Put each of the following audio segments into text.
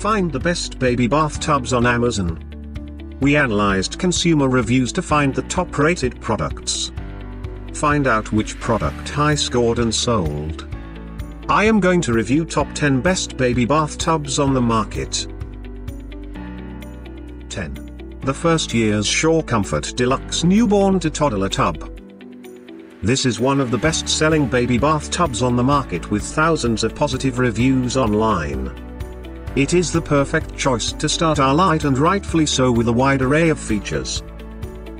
Find the best baby bathtubs on Amazon. We analyzed consumer reviews to find the top rated products. Find out which product high scored and sold. I am going to review top 10 best baby bathtubs on the market. 10. The First Years Sure Comfort Deluxe Newborn to Toddler Tub. This is one of the best-selling baby bathtubs on the market with thousands of positive reviews online. It is the perfect choice to start our light and rightfully so with a wide array of features.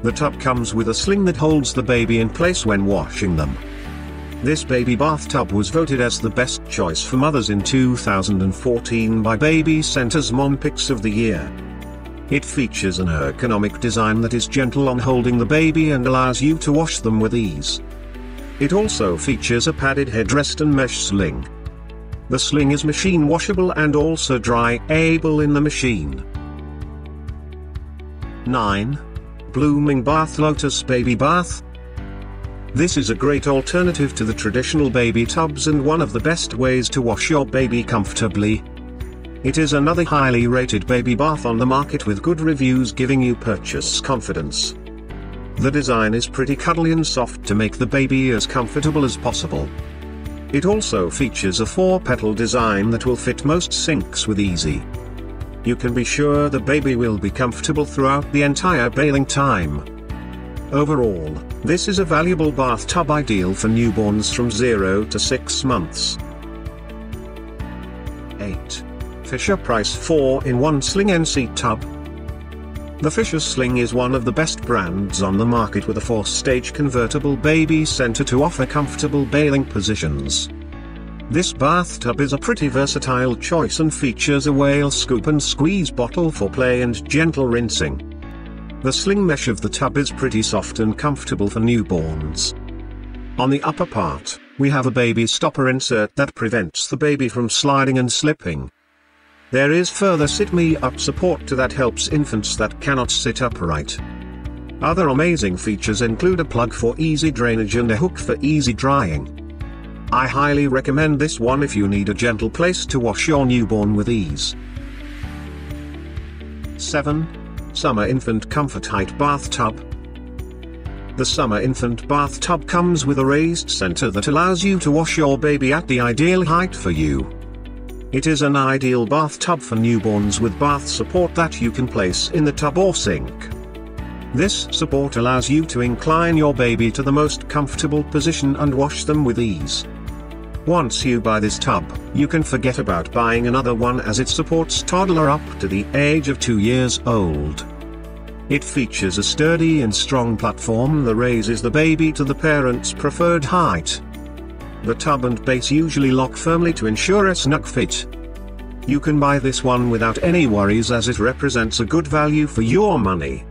The tub comes with a sling that holds the baby in place when washing them. This baby bathtub was voted as the best choice for mothers in 2014 by Baby Center's Mom Picks of the Year. It features an ergonomic design that is gentle on holding the baby and allows you to wash them with ease. It also features a padded headrest and mesh sling. The sling is machine washable and also dry-able in the machine. 9. Blooming Bath Lotus Baby Bath This is a great alternative to the traditional baby tubs and one of the best ways to wash your baby comfortably. It is another highly rated baby bath on the market with good reviews giving you purchase confidence. The design is pretty cuddly and soft to make the baby as comfortable as possible. It also features a four-petal design that will fit most sinks with easy. You can be sure the baby will be comfortable throughout the entire bathing time. Overall, this is a valuable bathtub ideal for newborns from 0 to 6 months. 8. Fisher Price 4-in-1 Sling N-Seat Tub The Fisher Sling is one of the best brands on the market with a four-stage convertible baby center to offer comfortable bailing positions. This bathtub is a pretty versatile choice and features a whale scoop and squeeze bottle for play and gentle rinsing. The sling mesh of the tub is pretty soft and comfortable for newborns. On the upper part, we have a baby stopper insert that prevents the baby from sliding and slipping. There is further sit-me-up support to that helps infants that cannot sit upright. Other amazing features include a plug for easy drainage and a hook for easy drying. I highly recommend this one if you need a gentle place to wash your newborn with ease. 7. Summer Infant Comfort Height Bathtub The Summer Infant Bathtub comes with a raised center that allows you to wash your baby at the ideal height for you. It is an ideal bathtub for newborns with bath support that you can place in the tub or sink. This support allows you to incline your baby to the most comfortable position and wash them with ease. Once you buy this tub, you can forget about buying another one as it supports toddler up to the age of 2 years old. It features a sturdy and strong platform that raises the baby to the parent's preferred height. The tub and base usually lock firmly to ensure a snug fit. You can buy this one without any worries as it represents a good value for your money.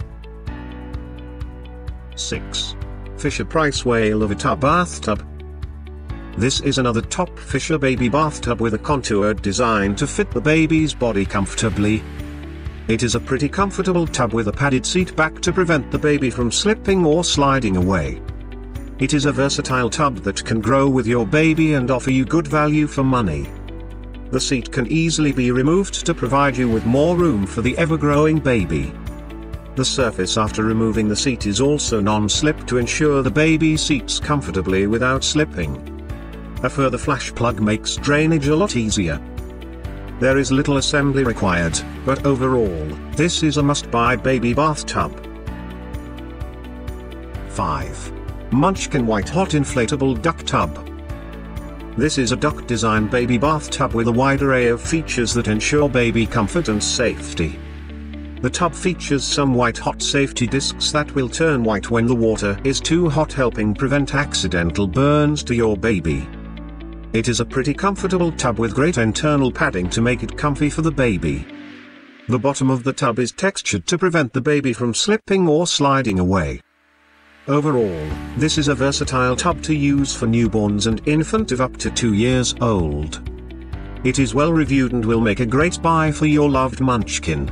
6. Fisher Price Whale of a Tub Bathtub this is another top Fisher baby bathtub with a contoured design to fit the baby's body comfortably. It is a pretty comfortable tub with a padded seat back to prevent the baby from slipping or sliding away. It is a versatile tub that can grow with your baby and offer you good value for money. The seat can easily be removed to provide you with more room for the ever-growing baby. The surface after removing the seat is also non-slip to ensure the baby seats comfortably without slipping. A further flash plug makes drainage a lot easier. There is little assembly required, but overall, this is a must-buy baby bathtub. 5. Munchkin White Hot Inflatable Duck Tub. This is a duck-designed baby bathtub with a wide array of features that ensure baby comfort and safety. The tub features some white hot safety discs that will turn white when the water is too hot helping prevent accidental burns to your baby. It is a pretty comfortable tub with great internal padding to make it comfy for the baby. The bottom of the tub is textured to prevent the baby from slipping or sliding away. Overall, this is a versatile tub to use for newborns and infant of up to 2 years old. It is well reviewed and will make a great buy for your loved munchkin.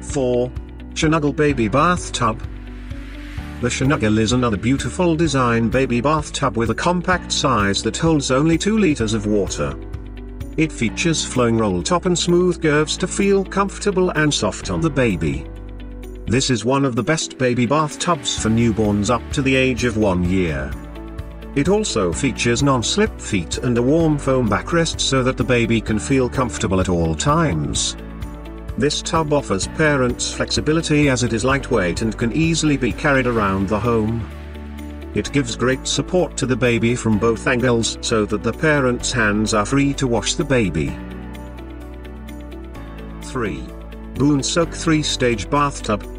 4. Shnuggle Baby Bathtub the Shnuggle is another beautiful design baby bathtub with a compact size that holds only 2 liters of water. It features flowing roll top and smooth curves to feel comfortable and soft on the baby. This is one of the best baby bathtubs for newborns up to the age of one year. It also features non-slip feet and a warm foam backrest so that the baby can feel comfortable at all times. This tub offers parents flexibility as it is lightweight and can easily be carried around the home. It gives great support to the baby from both angles so that the parent's hands are free to wash the baby. 3. Boon Soak 3-Stage Bathtub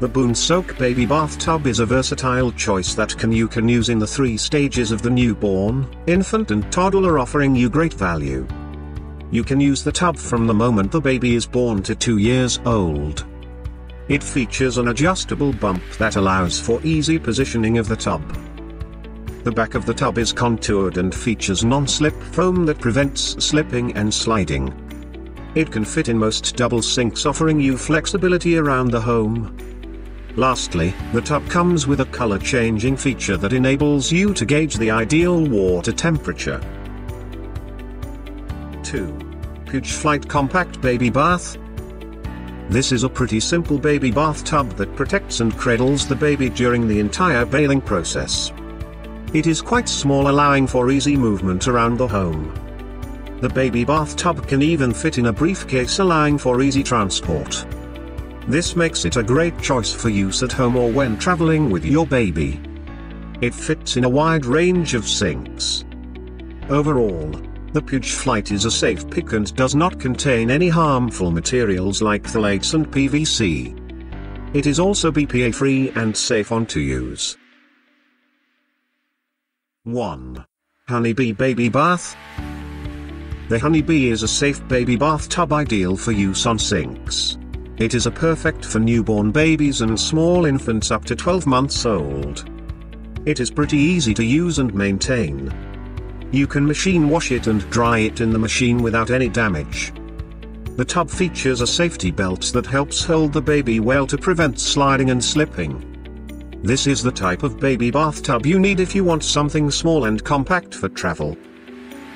The Boon Soak Baby Bathtub is a versatile choice that can you can use in the three stages of the newborn, infant and toddler offering you great value. You can use the tub from the moment the baby is born to 2 years old. It features an adjustable bump that allows for easy positioning of the tub. The back of the tub is contoured and features non-slip foam that prevents slipping and sliding. It can fit in most double sinks offering you flexibility around the home. Lastly, the tub comes with a color changing feature that enables you to gauge the ideal water temperature. 2. Puj Flyte Compact Baby Bath this is a pretty simple baby bathtub that protects and cradles the baby during the entire bathing process. It is quite small allowing for easy movement around the home. The baby bathtub can even fit in a briefcase allowing for easy transport. This makes it a great choice for use at home or when traveling with your baby. It fits in a wide range of sinks. Overall, the Puj Flyte is a safe pick and does not contain any harmful materials like phthalates and PVC. It is also BPA free and safe on to use. 1. Honeybee Baby Bath The Honeybee is a safe baby bathtub ideal for use on sinks. It is a perfect for newborn babies and small infants up to 12 months old. It is pretty easy to use and maintain. You can machine wash it and dry it in the machine without any damage. The tub features a safety belt that helps hold the baby well to prevent sliding and slipping. This is the type of baby bathtub you need if you want something small and compact for travel.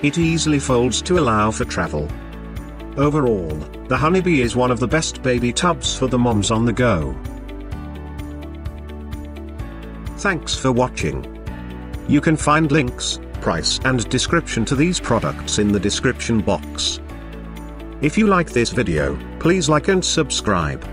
It easily folds to allow for travel. Overall, the Honeybee is one of the best baby tubs for the moms on the go. Thanks for watching. You can find links, price and description to these products in the description box. If you like this video, please like and subscribe.